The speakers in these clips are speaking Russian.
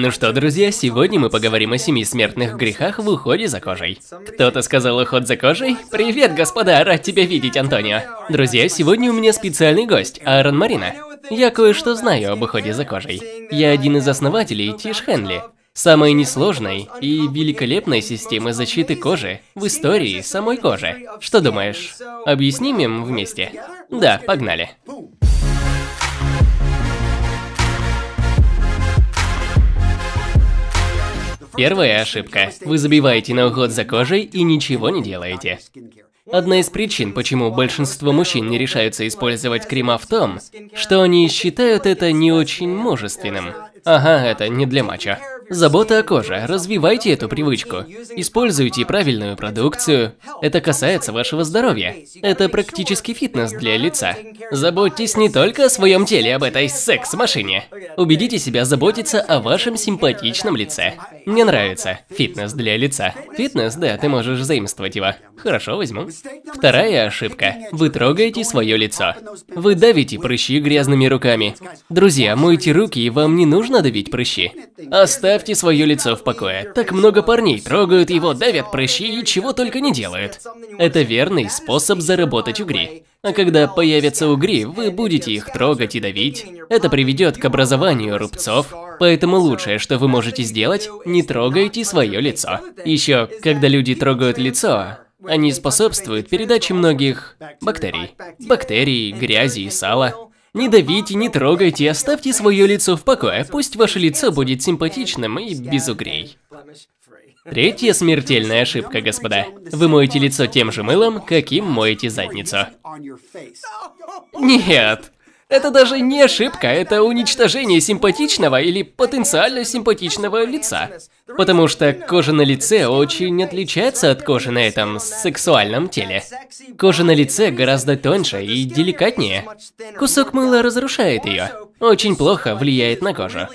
Ну что, друзья, сегодня мы поговорим о семи смертных грехах в уходе за кожей. Кто-то сказал уход за кожей? Привет, господа, рад тебя видеть, Антонио. Друзья, сегодня у меня специальный гость, Аарон Марина. Я кое-что знаю об уходе за кожей. Я один из основателей Тиш Хенли, самой несложной и великолепной системы защиты кожи в истории самой кожи. Что думаешь? Объясним им вместе? Да, погнали. Первая ошибка. Вы забиваете на уход за кожей и ничего не делаете. Одна из причин, почему большинство мужчин не решаются использовать крема в том, что они считают это не очень мужественным. Ага, это не для мачо. Забота о коже. Развивайте эту привычку. Используйте правильную продукцию. Это касается вашего здоровья. Это практически фитнес для лица. Заботьтесь не только о своем теле, об этой секс-машине. Убедите себя заботиться о вашем симпатичном лице. Мне нравится. Фитнес для лица. Фитнес, да, ты можешь заимствовать его. Хорошо, возьму. Вторая ошибка. Вы трогаете свое лицо. Вы давите прыщи грязными руками. Друзья, мойте руки, и вам не нужно давить прыщи. Оставьте свое лицо в покое. Так много парней трогают его, давят прыщи и чего только не делают. Это верный способ заработать угри. А когда появятся угри, вы будете их трогать и давить. Это приведет к образованию рубцов. Поэтому лучшее, что вы можете сделать, не трогайте свое лицо. Еще, когда люди трогают лицо, они способствуют передаче многих бактерий. Бактерий, грязи и сала. Не давите, не трогайте, оставьте свое лицо в покое. Пусть ваше лицо будет симпатичным и без угрей. Третья смертельная ошибка, господа. Вы моете лицо тем же мылом, каким моете задницу. Нет. Это даже не ошибка, это уничтожение симпатичного или потенциально симпатичного лица. Потому что кожа на лице очень отличается от кожи на этом сексуальном теле. Кожа на лице гораздо тоньше и деликатнее. Кусок мыла разрушает ее. Очень плохо влияет на кожу.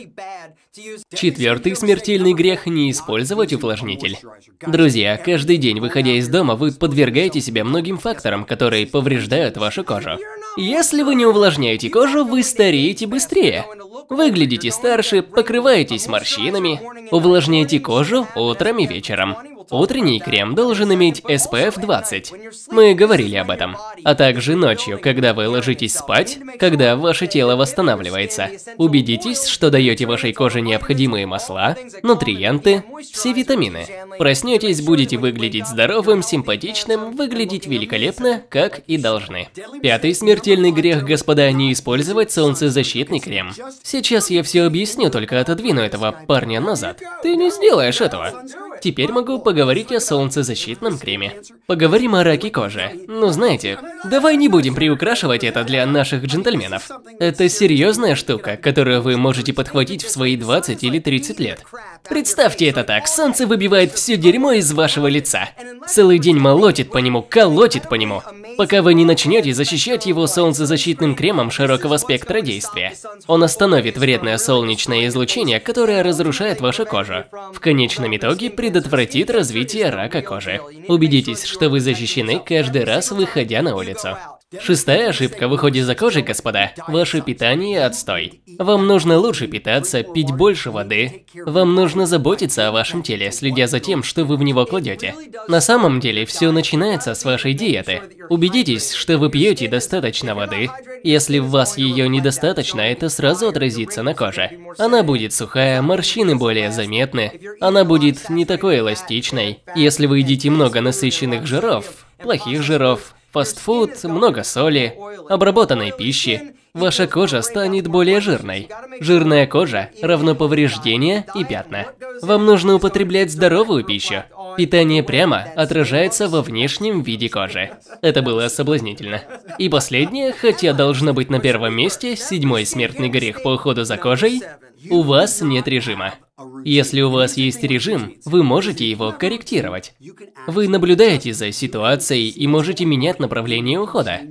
Четвертый смертельный грех – не использовать увлажнитель. Друзья, каждый день, выходя из дома, вы подвергаете себя многим факторам, которые повреждают вашу кожу. Если вы не увлажняете кожу, вы стареете быстрее. Выглядите старше, покрываетесь морщинами, увлажняйте кожу утром и вечером. Утренний крем должен иметь SPF 20. Мы говорили об этом. А также ночью, когда вы ложитесь спать, когда ваше тело восстанавливается. Убедитесь, что даете вашей коже необходимые масла, нутриенты, все витамины. Проснетесь, будете выглядеть здоровым, симпатичным, выглядеть великолепно, как и должны. Пятый смертельный грех, господа, не использовать солнцезащитный крем. Сейчас я все объясню, только отодвину этого парня назад. Ты не сделаешь этого. Теперь могу поговорить о солнцезащитном креме. Поговорим о раке кожи. Ну знаете, давай не будем приукрашивать это для наших джентльменов. Это серьезная штука, которую вы можете подхватить в свои 20 или 30 лет. Представьте это так, солнце выбивает все дерьмо из вашего лица. Целый день молотит по нему, колотит по нему. Пока вы не начнете защищать его солнцезащитным кремом широкого спектра действия. Он остановит вредное солнечное излучение, которое разрушает вашу кожу. В конечном итоге предотвратит развитие рака кожи. Убедитесь, что вы защищены каждый раз, выходя на улицу. Шестая ошибка в за кожей, господа. Ваше питание – отстой. Вам нужно лучше питаться, пить больше воды. Вам нужно заботиться о вашем теле, следя за тем, что вы в него кладете. На самом деле, все начинается с вашей диеты. Убедитесь, что вы пьете достаточно воды. Если в вас ее недостаточно, это сразу отразится на коже. Она будет сухая, морщины более заметны. Она будет не такой эластичной. Если вы едите много насыщенных жиров, плохих жиров, фастфуд, много соли, обработанной пищи, ваша кожа станет более жирной. Жирная кожа равно повреждения и пятна. Вам нужно употреблять здоровую пищу. Питание прямо отражается во внешнем виде кожи. Это было соблазнительно. И последнее, хотя должно быть на первом месте, седьмой смертный грех по уходу за кожей, у вас нет режима. Если у вас есть режим, вы можете его корректировать. Вы наблюдаете за ситуацией и можете менять направление ухода.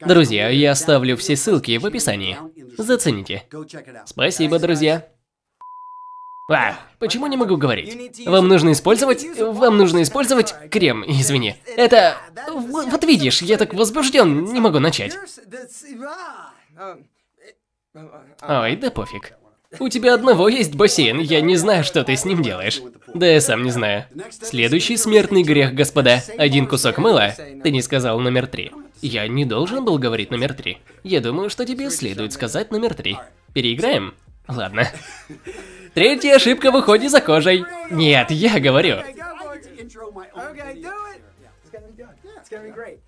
Друзья, я оставлю все ссылки в описании. Зацените. Спасибо, друзья. А, почему не могу говорить? Вам нужно использовать... Вам нужно использовать крем, извини. Это... Вот видишь, я так возбужден, не могу начать. Ой, да пофиг. У тебя одного есть бассейн, я не знаю, что ты с ним делаешь. Да я сам не знаю. Следующий смертный грех, господа. Один кусок мыла. Ты не сказал номер три. Я не должен был говорить номер три. Я думаю, что тебе следует сказать номер три. Переиграем? Ладно. Третья ошибка в уходе за кожей. Нет, я говорю. Okay, do it. It's gonna be good. It's gonna be great.